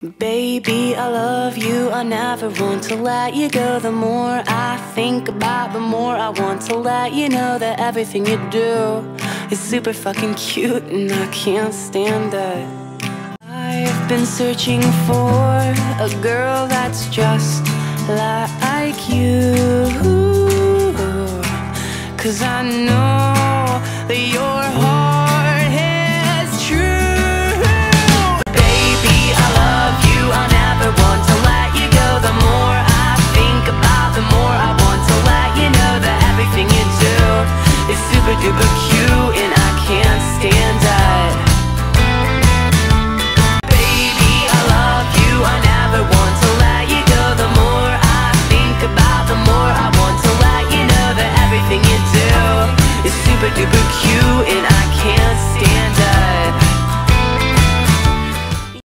Baby, I love you. I never want to let you go. The more I think about, the more I want to let you know that everything you do is super fucking cute and I can't stand it. I've been searching for a girl that's just like you. Cause I know that. Bridget